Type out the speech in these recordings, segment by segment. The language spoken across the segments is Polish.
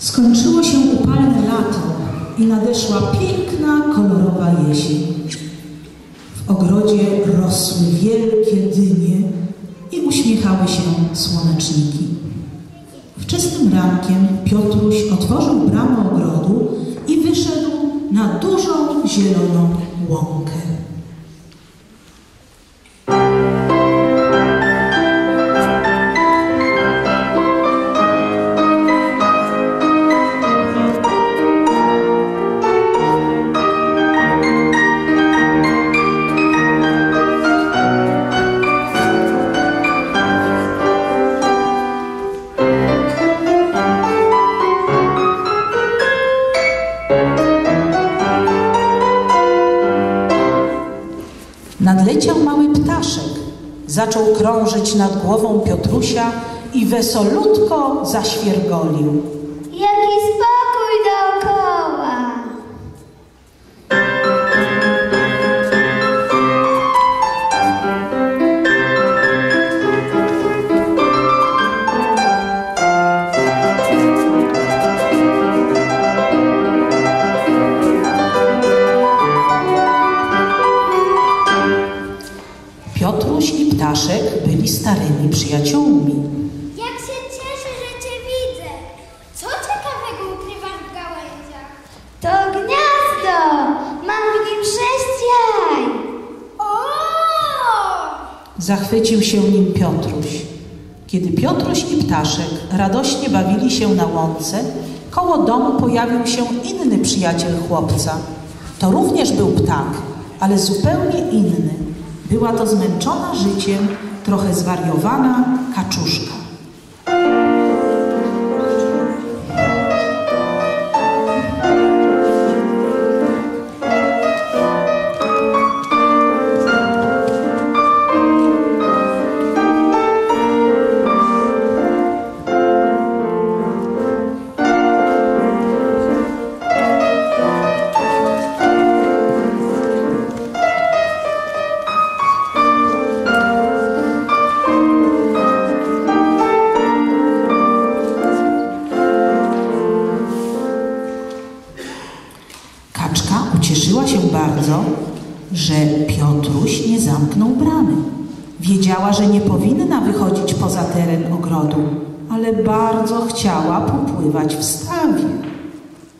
Skończyło się upalne lato i nadeszła piękna, kolorowa jesień. W ogrodzie rosły wielkie dynie i uśmiechały się słoneczniki. Wczesnym rankiem Piotruś otworzył bramę ogrodu i wyszedł na dużą zieloną łąkę. Krążyć nad głową Piotrusia i wesolutko zaświergolił. Jaki przyjaciółmi. Jak się cieszę, że cię widzę! Co ciekawego ukrywasz w gałęziach? To gniazdo! Mam w nim sześć jaj! O! Zachwycił się nim Piotruś. Kiedy Piotruś i ptaszek radośnie bawili się na łące, koło domu pojawił się inny przyjaciel chłopca. To również był ptak, ale zupełnie inny. Była to zmęczona życiem, trochę zwariowana kaczuszka. Nie zamknął bramy. Wiedziała, że nie powinna wychodzić poza teren ogrodu, ale bardzo chciała popływać w stawie.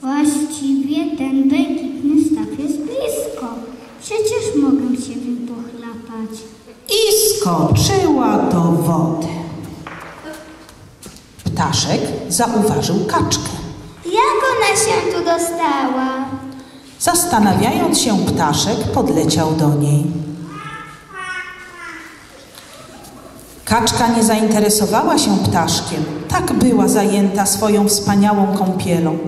Właściwie ten błękitny staw jest blisko. Przecież mogę się w nim pochlapać. I skoczyła do wody. Ptaszek zauważył kaczkę. Jak ona się tu dostała? Zastanawiając się, ptaszek podleciał do niej. Kaczka nie zainteresowała się ptaszkiem, tak była zajęta swoją wspaniałą kąpielą.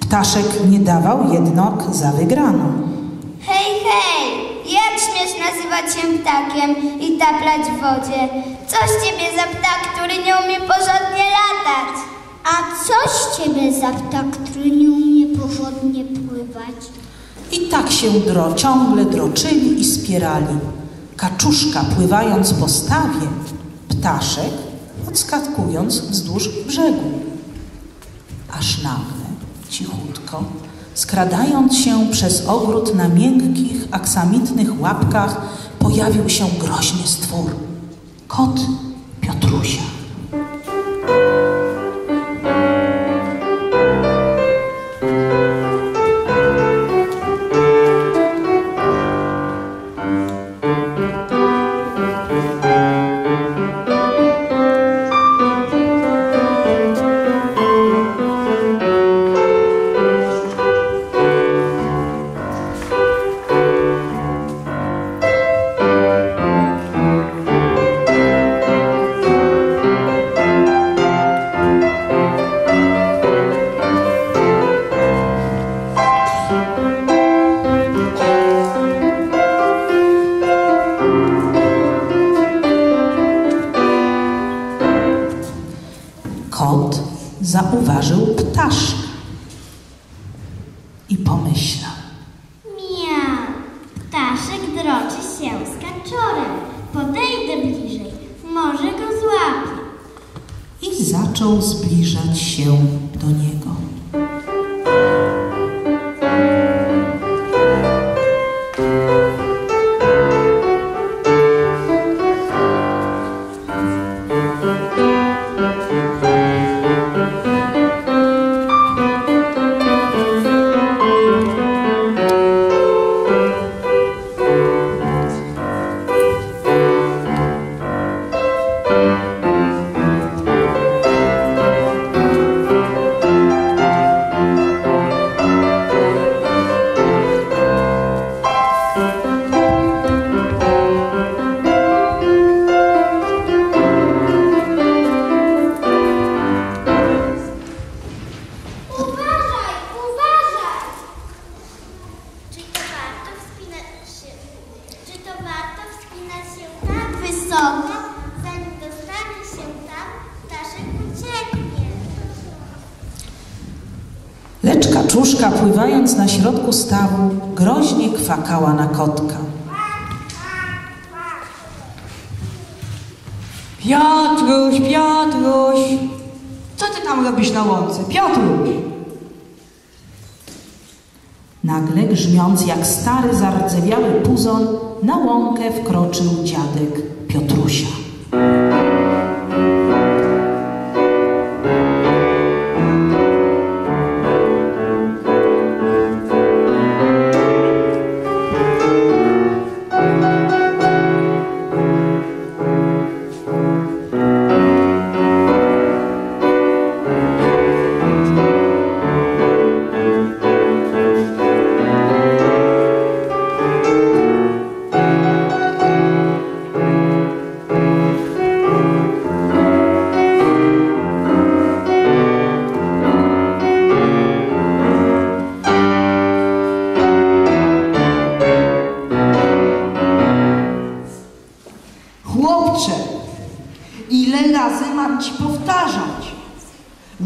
Ptaszek nie dawał jednak za wygraną. Hej, hej! Jak śmiesz nazywać się ptakiem i taplać w wodzie? Co z ciebie za ptak, który nie umie porządnie latać? A co z ciebie za ptak, który nie umie porządnie pływać? I tak się dro, ciągle droczyli i spierali. Kaczuszka pływając po stawie, ptaszek odskakując wzdłuż brzegu. Aż nagle, cichutko, skradając się przez ogród na miękkich, aksamitnych łapkach, pojawił się groźny stwór. Kot Piotrusia. Zaczął zbliżać się do niego. Kaczuszka, pływając na środku stawu, groźnie kwakała na kotka. Piotruś, Piotruś! Co ty tam robisz na łące? Piotruś! Nagle, grzmiąc jak stary, zardzewiały puzon, na łąkę wkroczył dziadek Piotrusia.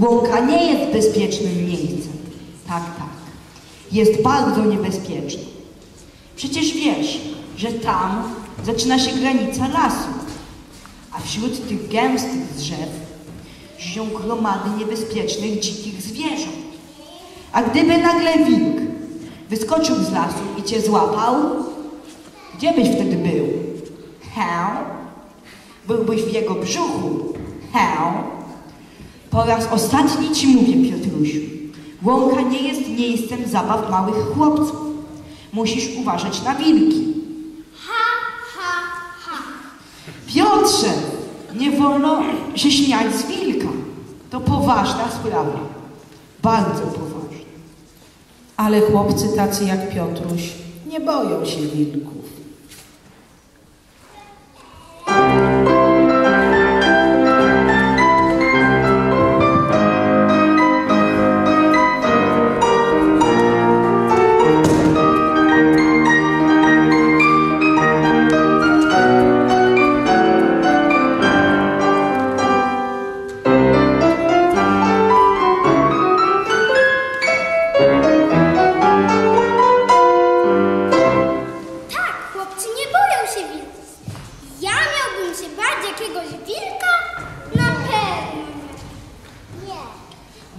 Łąka nie jest bezpiecznym miejscem. Tak, tak. Jest bardzo niebezpieczna. Przecież wiesz, że tam zaczyna się granica lasu, a wśród tych gęstych drzew żyją gromady niebezpiecznych dzikich zwierząt. A gdyby nagle wilk wyskoczył z lasu i cię złapał, gdzie byś wtedy był? Hę? Byłbyś w jego brzuchu. Hę? Po raz ostatni ci mówię, Piotrusiu. Łąka nie jest miejscem zabaw małych chłopców. Musisz uważać na wilki. Ha, ha, ha. Piotrze, nie wolno się śmiać z wilka. To poważna sprawa. Bardzo poważna. Ale chłopcy tacy jak Piotruś nie boją się wilków.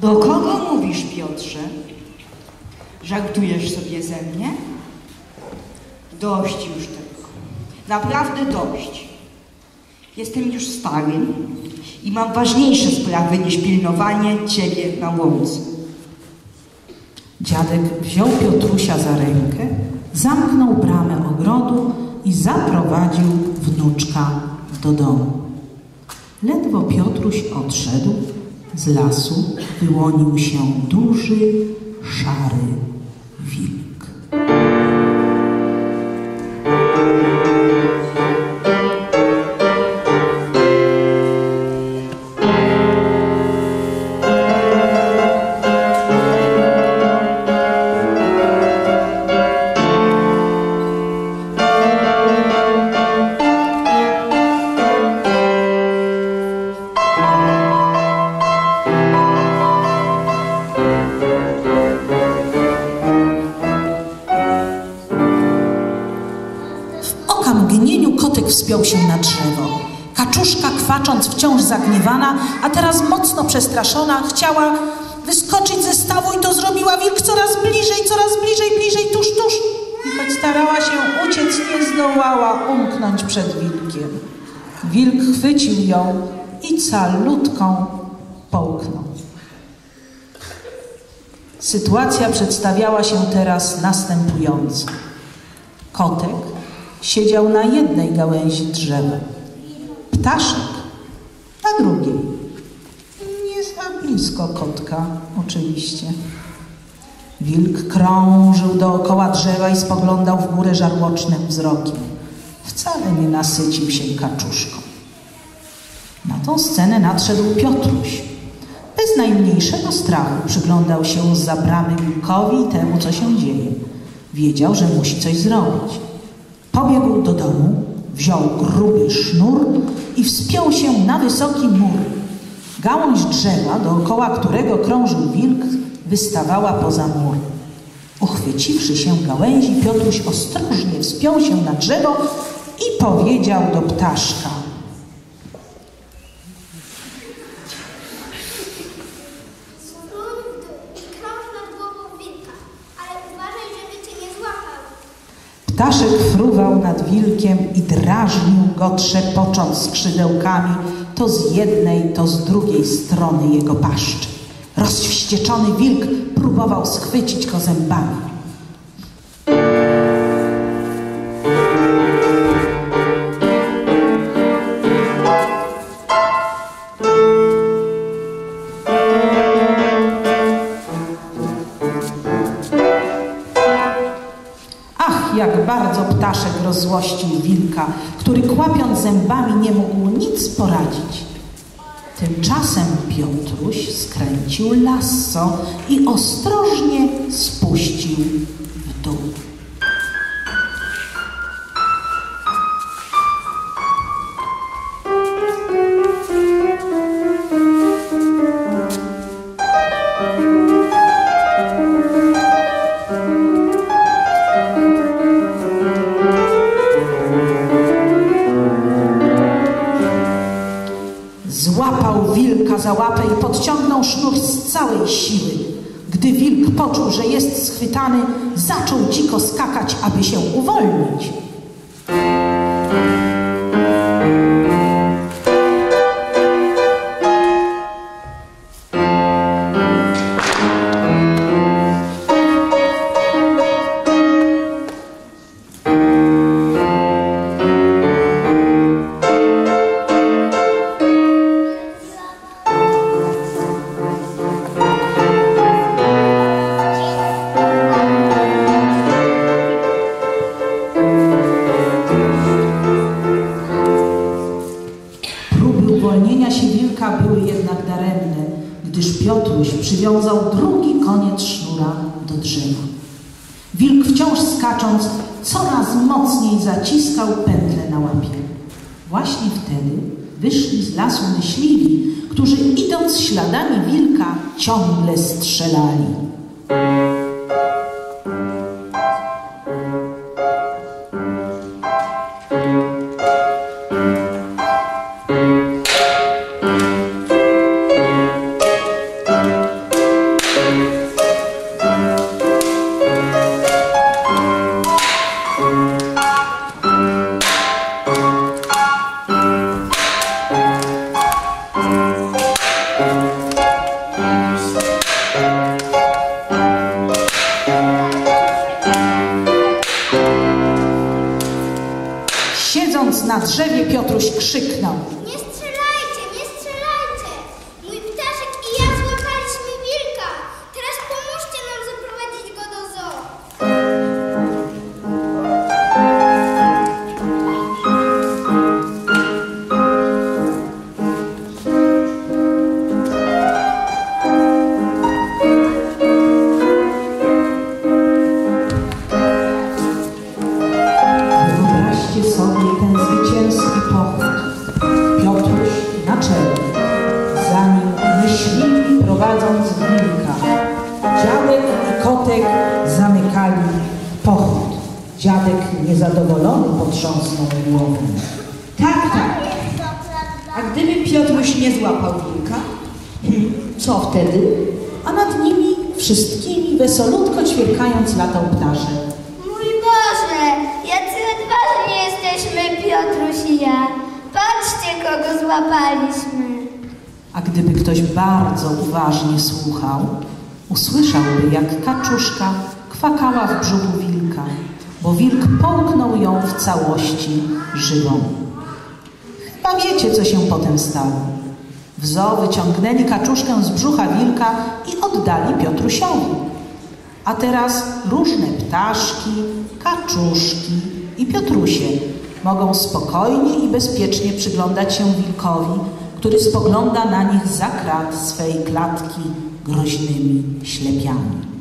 Do kogo mówisz, Piotrze? Żartujesz sobie ze mnie? Dość już tego. Naprawdę dość. Jestem już stary i mam ważniejsze sprawy niż pilnowanie ciebie na łące. Dziadek wziął Piotrusia za rękę, zamknął bramę ogrodu i zaprowadził wnuczka do domu. Ledwo Piotruś odszedł, z lasu wyłonił się duży, szary wilk. Okamgnieniu kotek wspiął się na drzewo. Kaczuszka, kwacząc, wciąż zagniewana, a teraz mocno przestraszona, chciała wyskoczyć ze stawu i to zrobiła. Wilk coraz bliżej, coraz bliżej, bliżej, tuż, tuż. I choć starała się uciec, nie zdołała umknąć przed wilkiem. Wilk chwycił ją i calutką połknął. Sytuacja przedstawiała się teraz następująco. Kotek siedział na jednej gałęzi drzewa, ptaszek na drugiej. Nie za blisko kotka, oczywiście. Wilk krążył dookoła drzewa i spoglądał w górę żarłocznym wzrokiem. Wcale nie nasycił się kaczuszką. Na tą scenę nadszedł Piotruś. Bez najmniejszego strachu przyglądał się z bramy wilkowi i temu, co się dzieje. Wiedział, że musi coś zrobić. Pobiegł do domu, Wziął gruby sznur i wspiął się na wysoki mur. Gałąź drzewa, dookoła którego krążył wilk, wystawała poza mur. Uchwyciwszy się gałęzi, Piotruś ostrożnie wspiął się na drzewo i powiedział do ptaszka. Spróbuj w dół i krąż nad głową wilka, ale uważaj, żeby cię nie złapał. Ptaszek fruwał nad wilkiem i drażnił go, trzepocząc skrzydełkami to z jednej, to z drugiej strony jego paszczy. Rozwścieczony wilk próbował schwycić go zębami. Ptaszek rozzłościł wilka, który kłapiąc zębami nie mógł nic poradzić. Tymczasem Piotruś skręcił lasso i ostrożnie spuścił w dół. Poczuł, że jest schwytany, zaczął dziko skakać, aby się uwolnić. Próby uwolnienia się wilka były jednak daremne, gdyż Piotruś przywiązał drugi koniec sznura do drzewa. Wilk wciąż skacząc, coraz mocniej zaciskał pętlę na łapie. Właśnie wtedy wyszli z lasu myśliwi, którzy idąc śladami wilka ciągle strzelali. Dziadek niezadowolony potrząsnął głową. Tak, tak. A gdyby Piotruś nie złapał wilka, hmm, co wtedy? A nad nimi wszystkimi wesolutko ćwierkając latał ptaszek. Mój Boże, jacy odważni jesteśmy, Piotruś i ja. Patrzcie, kogo złapaliśmy. A gdyby ktoś bardzo uważnie słuchał, usłyszałby, jak kaczuszka kwakała w brzuchu wilka, bo wilk połknął ją w całości żywą. Chyba wiecie, co się potem stało. W zoo wyciągnęli kaczuszkę z brzucha wilka i oddali Piotrusiowi. A teraz różne ptaszki, kaczuszki i Piotrusie mogą spokojnie i bezpiecznie przyglądać się wilkowi, który spogląda na nich za krat swej klatki groźnymi ślepiami.